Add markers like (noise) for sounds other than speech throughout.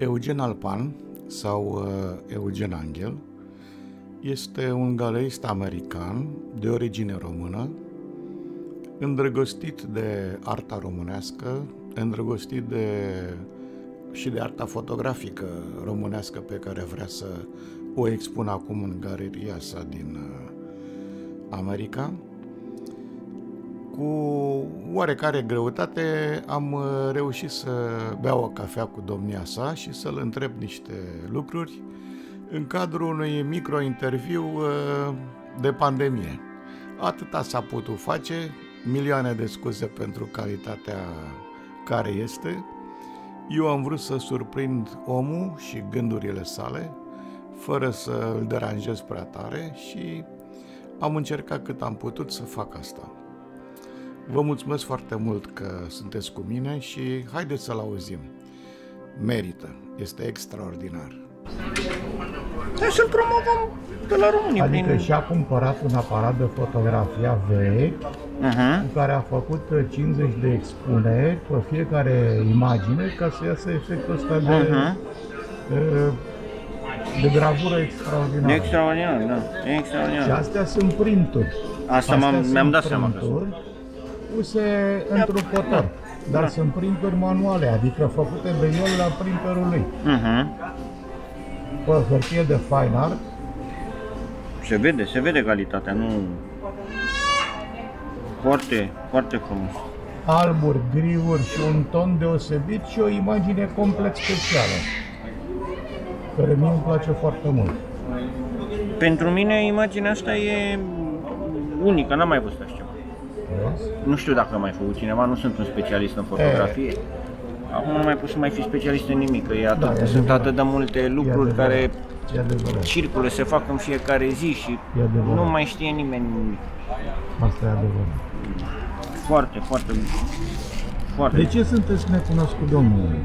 Eugen Alpan sau uh, Eugen Angel este un galerist american de origine română, îndrăgostit de arta românească, îndrăgostit de, și de arta fotografică românească pe care vrea să o expun acum în galeria sa din uh, America. Cu oarecare greutate am uh, reușit să beau o cafea cu domnia sa și să-l întreb niște lucruri în cadrul unui micro-interviu uh, de pandemie. Atâta s-a putut face, milioane de scuze pentru calitatea care este. Eu am vrut să surprind omul și gândurile sale, fără să îl deranjez prea tare și am încercat cât am putut să fac asta. Vă mulțumesc foarte mult că sunteți cu mine și haideți să-l auzim. Merită, este extraordinar. Hai să-l promovăm de la România. Adică prin... și-a cumpărat un aparat de fotografia vechi Uh-huh. cu care a făcut 50 de expuneri pe fiecare imagine ca să iasă efectul ăsta de, Uh-huh. de, de gravură extraordinară. E extraordinar, da. E Și extraordinar. astea sunt printuri. Asta Astea m-am, sunt mi-am dat seama că sunt. printuri puse într-un cotor. Dar Da. sunt printuri manuale, adică făcute de el la printerul lui. Uh-huh. Pe hârtie de fine art, Se vede, se vede calitatea, nu... Foarte, foarte frumos. alburi, griuri și un ton deosebit și o imagine complet specială. Care mie îmi place foarte mult. Pentru mine imaginea asta e unică, n-am mai văzut așa ceva. Vezi? Nu știu dacă a mai făcut cineva, nu sunt un specialist în fotografie. Acum nu mai pot să mai fi specialist în nimic, că e atât, Da, e sunt adevărat. atât de multe E lucruri adevărat. care E adevărat. circulă, se fac în fiecare zi și E adevărat. nu mai știe nimeni nimic. Asta e adevărat. Foarte, foarte, foarte. De ce sunteți necunoscut, domnule?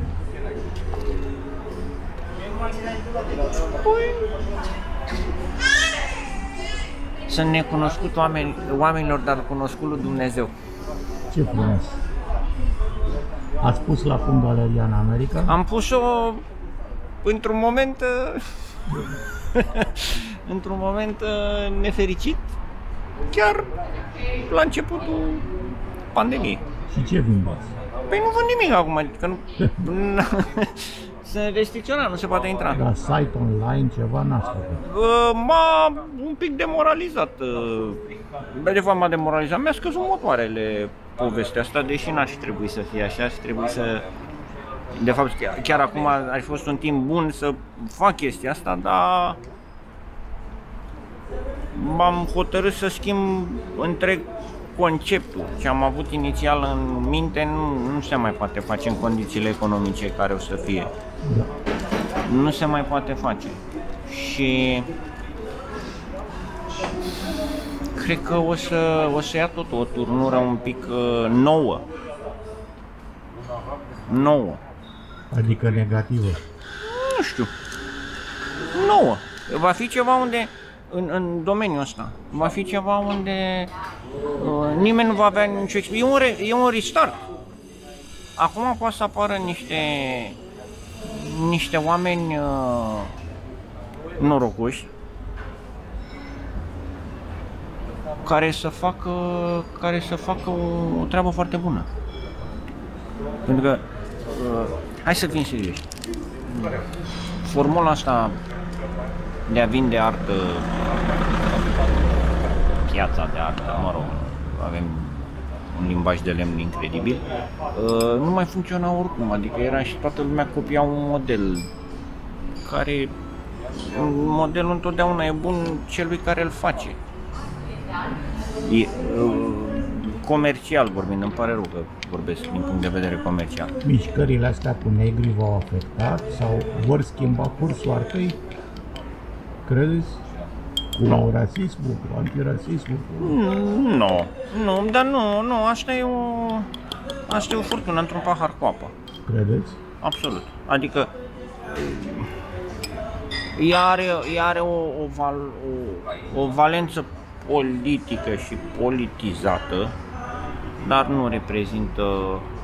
Sunt necunoscut oameni, oamenilor, dar cunoscut lui Dumnezeu. Ce frumos! Ați pus la punct galeria în America? Am pus-o într-un moment (laughs) într-un moment uh, nefericit, chiar la începutul pandemiei. Și ce vindeți? Păi nu vând nimic acum, adică nu... (laughs) Sunt restricționat, nu se poate intra. La site online ceva n-ați făcut. Uh, M-a un pic demoralizat. uh, De fapt m-a demoralizat. Mi-a scăzut motoarele povestea asta, deși n-aș trebui să fie așa, aș trebui să... De fapt, chiar, chiar acum ar fi fost un timp bun să fac chestia asta, dar m-am hotărât să schimb întreg conceptul. Ce am avut inițial în minte nu, nu se mai poate face în condițiile economice care o să fie Da. nu se mai poate face. Și cred că o să, o să ia tot o turnură un pic uh, nouă. Nouă. Adică negativă. Nu știu. Nouă. Va fi ceva unde, în, în domeniul ăsta, va fi ceva unde uh, nimeni nu va avea nicio experiență. E un, re, e un restart. Acum poate să apară niște niște oameni uh, norocoși care să facă care să facă o, o treabă foarte bună. Pentru că uh, hai să fim serioși. Formula asta de a vinde artă piața de artă, mă rog, avem un limbaj de lemn incredibil, uh, nu mai funcționa oricum, adică era și toată lumea copia un model care modelul întotdeauna e bun celui care îl face. E, uh, comercial vorbind, îmi pare rău că vorbesc din punct de vedere comercial. Mișcările astea cu negri v-au afectat sau vor schimba cursul artei? Credeți? Cu rasismul, cu antirasismul, cu... Nu, nu, dar nu, nu, asta e o, asta e o furtună într-un pahar cu apă. Credeți? Absolut. Adică ea are, ea are o, o, val, o, o valență politică și politizată, dar nu reprezintă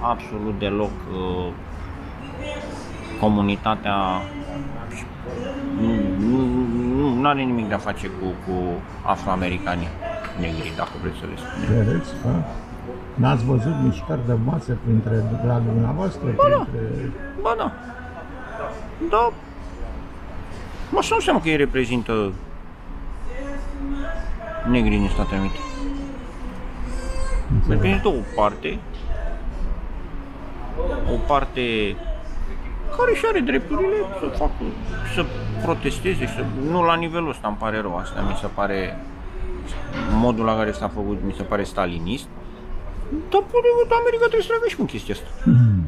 absolut deloc uh, comunitatea nu, nu are nimic de a face cu, cu afroamericanii negri, dacă vreți să le spunem. Vedeți, da? N-ați văzut mișcări de masă printre la dumneavoastră? Ba da. printre... Ba da. Da. Asta nu înseamnă că ei reprezintă negrii din Statele Unite. Înțeleg. Reprezintă o parte, o parte care și are drepturile să facă, să protesteze, să, nu la nivelul ăsta îmi pare rău, asta mi se pare, modul la care s-a făcut mi se pare stalinist, dar poate că America trebuie să treacă și cu chestia asta. Mhm.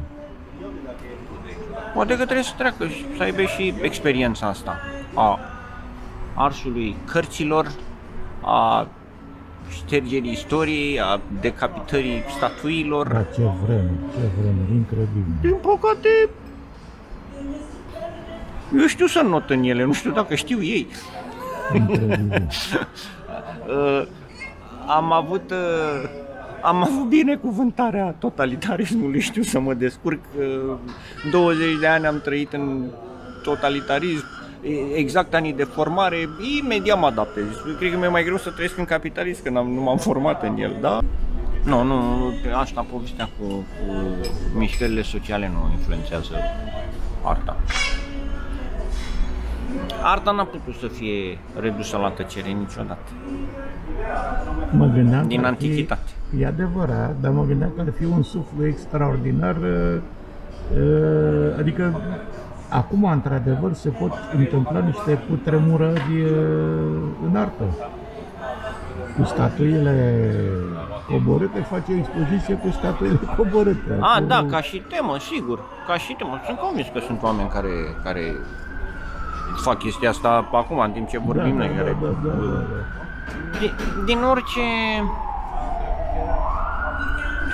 Poate că trebuie să treacă și să aibă și experiența asta a arsului cărților, a ștergerii istoriei, a decapitării statuilor. Da, ce vreme, ce vreme, incredibil. Din păcate, eu știu să not în ele, nu știu dacă știu ei. incredibil. (laughs) Uh, am avut uh, am avut binecuvântarea totalitarismului, știu să mă descurc. Uh, 20 de ani am trăit în totalitarism, e- exact anii de formare, imediat mă adaptez. Cred că mi-e mai greu să trăiesc în capitalism când am, nu m-am format în el, da? Nu, nu, asta povestea cu, cu mișcările sociale nu influențează arta. Arta n-a putut să fie redusă la tăcere niciodată, Mă gândeam din că ar fi- antichitate. E adevărat, dar mă gândeam că ar fi un suflu extraordinar, uh, uh, adică acum, într-adevăr, se pot întâmpla niște cutremurări uh, în artă. Cu statuile coborâte, face o expoziție cu statuile (laughs) coborâte. A, Cu- da, ca și temă, sigur, ca și temă. Sunt convins că sunt oameni care, care fac chestia asta acum, în timp ce da, vorbim da, noi. da, care- da, da, da, da. Din, din orice...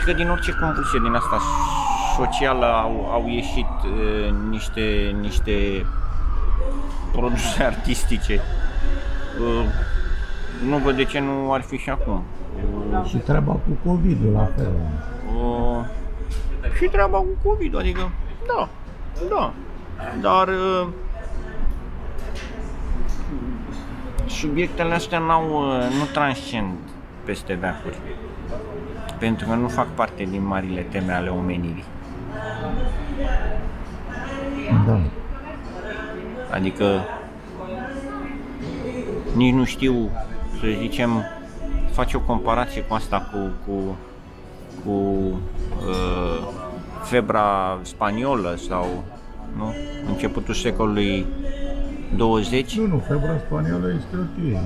Știu că din orice compulsie din asta socială au, au ieșit uh, niște, niște produse (laughs) artistice. Uh, nu văd de ce nu ar fi și acum. Uh, Și treaba cu COVID-ul la fel. Uh, și treaba cu COVID, adică, da, da, dar uh, subiectele astea n-au, uh, nu transcend peste veacuri, pentru că nu fac parte din marile teme ale omenirii. Da. Adică nici nu știu, să zicem, face o comparație cu asta, cu, cu, cu uh, febra spaniolă sau nu? începutul secolului 20. Nu, nu, febra spaniolă este ok. E...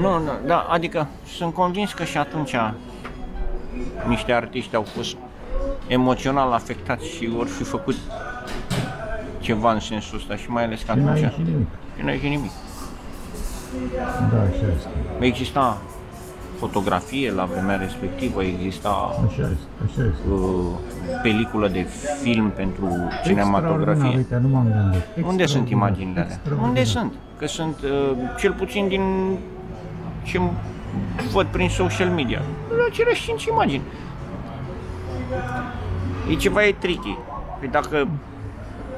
Nu, nu, da, adică sunt convins că și atunci niște artiști au fost emoțional afectați și vor fi făcut ceva în sensul ăsta și mai ales că Și n-a atunci ieșit nimic. și n-a ieșit nimic. Da, așa este. Exista fotografie la vremea respectivă, exista Așa este, așa este. uh, peliculă de film pentru Extraordinar, cinematografie. Uite, nu m-am gândit. Unde sunt Extraordinar, imaginile alea? extraordinar. Unde sunt? Că sunt uh, cel puțin din ce văd prin social media. Aceleași cinci imagini. E ceva e tricky. Păi dacă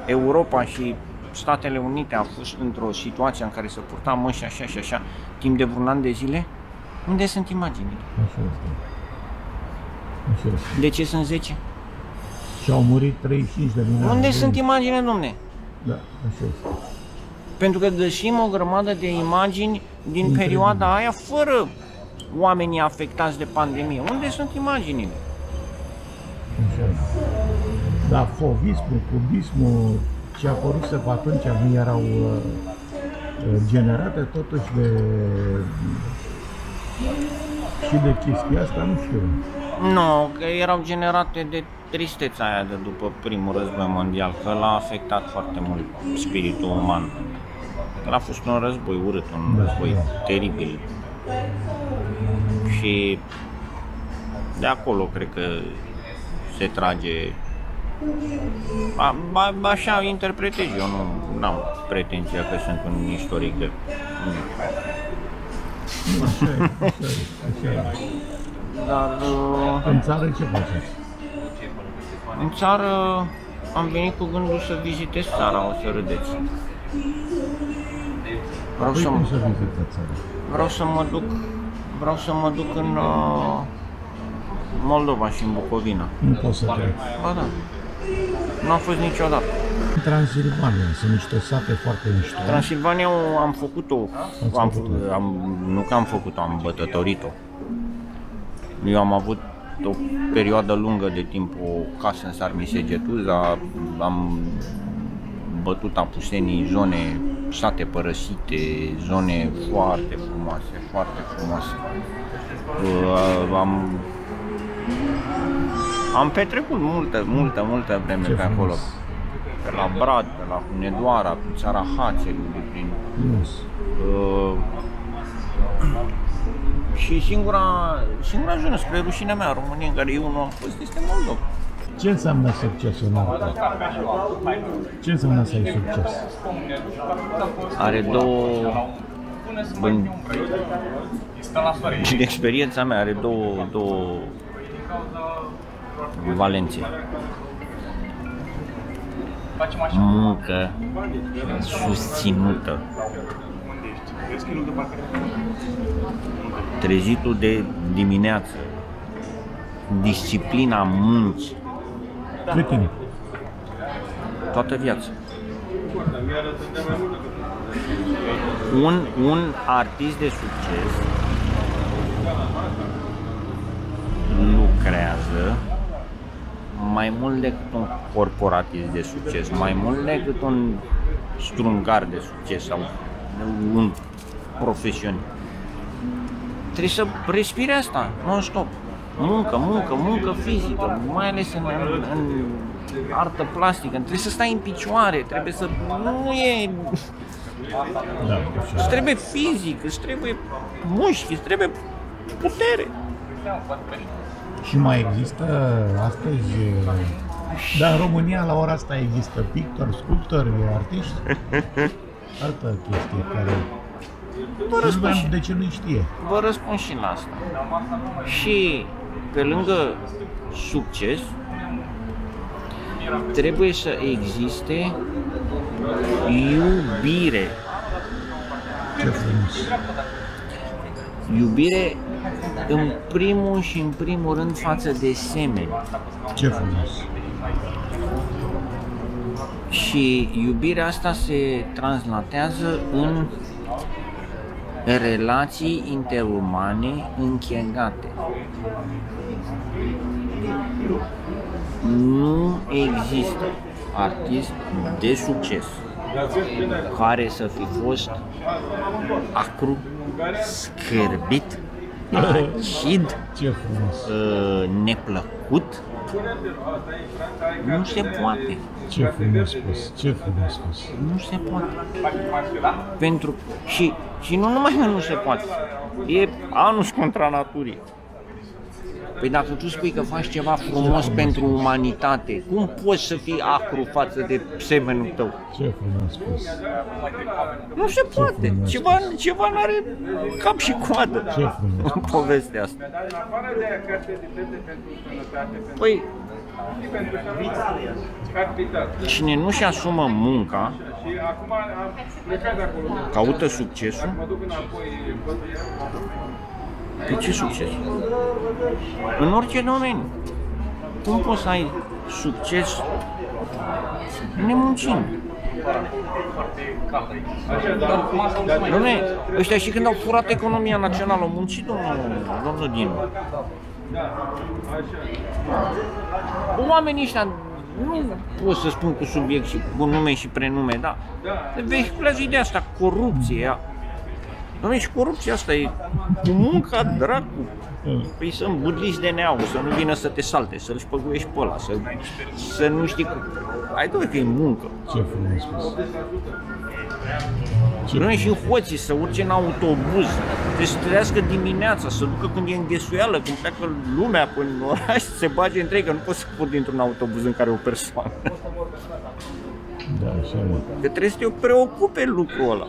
Europa și Statele Unite au fost într-o situație în care se purta măși așa și așa timp de vreun an de zile, unde sunt imaginile? Așa este. Așa este. De ce sunt 10? Și au murit 35 de milioane. Unde de sunt oameni. imaginile, domne? Da, așa este. Pentru că găsim o grămadă de imagini din Incredibil. perioada aia fără oamenii afectați de pandemie. Unde sunt imaginile? Așa este. Da, fovismul, cubismul, ce a apărut pe atunci nu erau uh, uh, generate totuși de și de chestia asta, nu știu. Nu, că erau generate de tristețea aia de după primul război mondial, că l-a afectat foarte mult spiritul uman. Că a fost un război urât, un Da, război da. teribil. Și de acolo cred că se trage a, a, așa interpretez eu, nu am pretenția că sunt un istoric de... Nu, așa e, așa e, așa e. Dar uh, În țară ce faceți? în țară am venit cu gândul să vizitez țara, o să râdeți. Vreau Păi să, cum să vizitați țara? vreau să mă duc, vreau să mă duc în uh, Moldova și în Bucovina. Nu pot să cred. Ba da. Nu am fost niciodată. În Transilvania sunt niște sate foarte mișto. Transilvania o- am făcut-o, am, făcut-o. am, nu că am făcut-o, am bătătorit-o. Eu am avut o perioadă lungă de timp o casă în Sarmisegetuza, am bătut apusenii, zone sate părăsite, zone foarte frumoase, foarte frumoase. Uh, am, am petrecut multă, multă, multă vreme Ce pe acolo. Frumos. Pe la Brad, pe la Hunedoara, pe țara Hațelului, prin Frumos. Uh, și singura, singura zonă, spre rușinea mea, România, în care eu nu am fost, este Moldova. Ce înseamnă succesul în artă? Ce înseamnă să ai succes? Are două, în, din experiența mea, are două, două valențe. Muncă susținută. Trezitul de dimineață, disciplina muncii, Cât timp? toată viața. Un, un artist de succes lucrează mai mult decât un corporatist de succes, mai mult decât un strungar de succes sau un profesionist. Trebuie să respiri asta non-stop. Muncă, muncă, muncă fizică, mai ales în, în, în artă plastică. Trebuie să stai în picioare, trebuie să... Nu e... Da, Îți așa. trebuie fizic, îți trebuie mușchi, îți trebuie putere. Și mai există astăzi... Da, în România la ora asta există pictori, sculptori, artiști? (laughs) Altă chestie care... Vă Nu răspund, știu și, de ce nu știe. vă răspund și la asta. Și pe lângă succes, trebuie să existe iubire. Ce frumos. Iubire în primul și în primul rând față de semeni. Ce frumos. Și iubirea asta se translatează în relații interumane închegate. Nu există artist de succes care să fi fost acru, scârbit, acid, Ce frumos. uh, neplăcut. Nu se poate. Ce frumos spus. Ce frumos spus. Nu se poate. Pentru și, și nu numai că nu se poate. E anus contra naturii. Păi dacă tu spui că faci ceva frumos pentru umanitate, cum poți să fii acru față de semenul tău? Ce frumos spus. Nu se poate. frumos Ceva, ceva n-are cap și coadă Ce frumos. în (laughs) povestea asta. Păi, cine nu-și asumă munca, caută succesul, de ce succes? În orice domeniu. Cum poți să ai succes nemuncind? Dom'le, ăștia și când au furat economia națională, au muncit, domnul, domnul Dinu. Oamenii ăștia, nu pot să spun cu subiect și cu nume și prenume, da. Vehiculează ideea asta, corupție. Dom'le, și corupția asta e cu munca dracu. Păi sunt budliți de neau, să nu vină să te salte, să-l șpăguiești pe ăla, să, să nu știi cum. Ai doar că e muncă. Ce frumos spus. Ce Noi și hoții să urce în autobuz, trebuie să trăiască dimineața, să ducă când e înghesuială, când pleacă lumea până în oraș, să se bage între ei, că nu poți să fur dintr-un autobuz în care e o persoană. Da, așa e. Că trebuie să te preocupe lucrul ăla.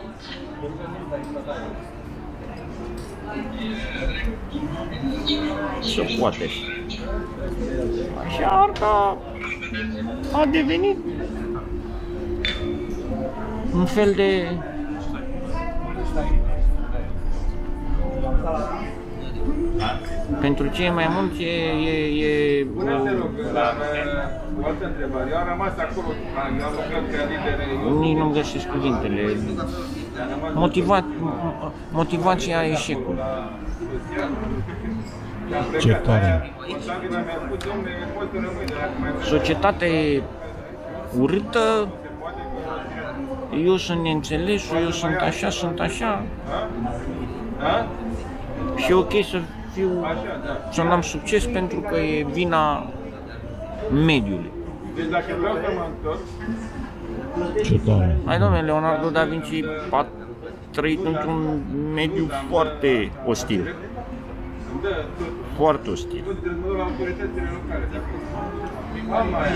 Se poate. Așa arta a devenit un fel de pentru cei mai mulți e, e, e Bună, te rog, la o altă întrebare. Eu am rămas acolo, eu am lucrat ca lider. nici nu găsesc cuvintele. Motiva, motivația eșecului. Ce tare. Sabina mi-a spus, domnule, poți să rămâi, dar dacă mai vrei, Societatea e urâtă, eu sunt neînțeles, eu sunt așa, sunt așa. da? Și e ok să fiu, să nu am succes pentru că e vina mediului. Deci dacă vreau să mă întorc, Ce tare. Hai domnule, Leonardo da Vinci a trăit într-un mediu foarte ostil. îmi dă tot, Foarte ostil. tot drumul la autoritățile locale de acolo. Am mai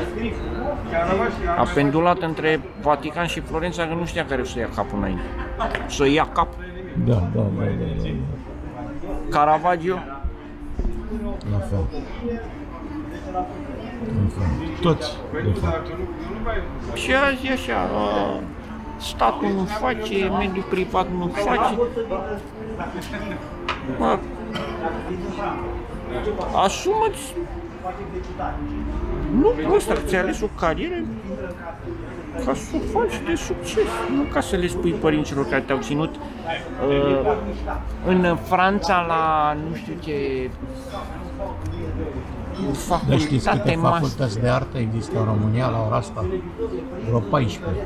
și am rămas și am A pendulat între Vatican și Florența că nu știa care să ia capul înainte. Să ia cap Da, da, da, da, da. Caravaggio, La fel. La fel. Toți, de fapt. dacă nu, eu nu mai Și azi e așa, a, statul nu face, mediul privat nu face. Mă, asumă-ți lucrul ăsta, că ți-ai ales o carieră ca să o faci de succes, nu ca să le spui părinților care te-au ținut uh, în Franța la nu știu ce Dar știți câte facultate master. facultăți de artă există în România la ora asta? Vreo 14.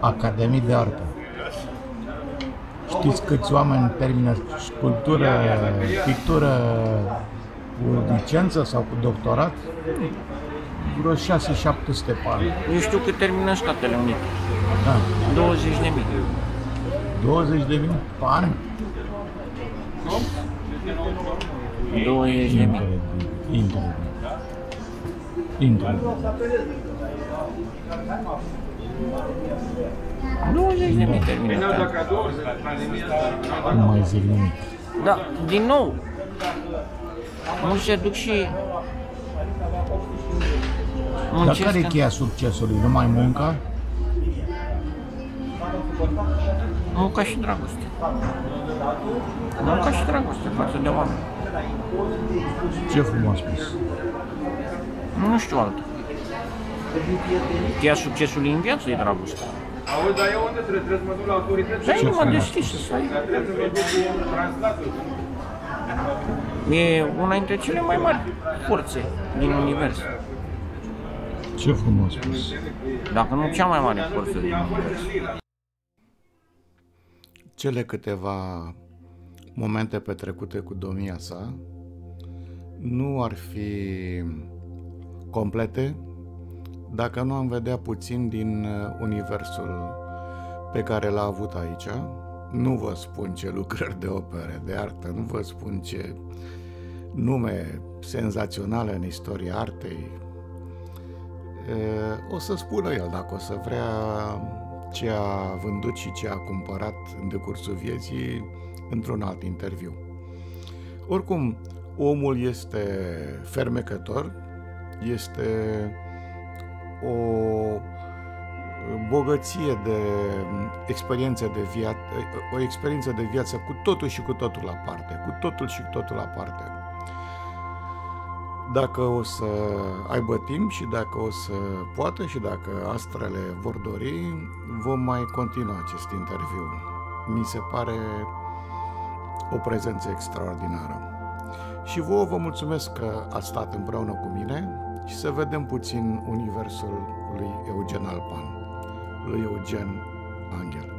Academii de artă. Știți câți oameni termină sculptură, pictură cu licență sau cu doctorat? Vreo 6-700 pe an. Eu știu că termină în Statele Unite. Da. 20 de mii. 20 de mii pe an? 20 de mii. Incredibil. Incredibil. Incredibil. 20 de mii termină. Veneau pe an. dacă a doua zi, pandemia asta, Nu mai zic nimic. Da, din nou, mulți se duc și Dar muncesc care e în- cheia succesului? Numai munca? munca și dragoste. Munca și dragoste față de oameni. Ce frumos spus. Nu știu altă. Cheia succesului în viață e dragostea. Auzi, dar eu unde trebuie? Trebuie să mă duc la autorități? Să ai Ce inima frumos. deschisă, să ai... Dar trebuie să mă duc cu translatul. E una dintre cele mai mari forțe din univers. Ce frumos spus. Dacă nu cea mai mare forță din univers. Cele câteva momente petrecute cu domnia sa nu ar fi complete dacă nu am vedea puțin din uh, universul pe care l-a avut aici. Nu vă spun ce lucrări de opere de artă, nu vă spun ce nume senzaționale în istoria artei. E, O să spună el dacă o să vrea ce a vândut și ce a cumpărat în decursul vieții într-un alt interviu. Oricum, omul este fermecător, este o bogăție de experiențe de viață, o experiență de viață cu totul și cu totul la parte, cu totul și cu totul la parte. Dacă o să aibă timp și dacă o să poată și dacă astrele vor dori, vom mai continua acest interviu. Mi se pare o prezență extraordinară. Și vouă vă mulțumesc că ați stat împreună cu mine și să vedem puțin universul lui Eugen Alpan, lui Eugen Angel.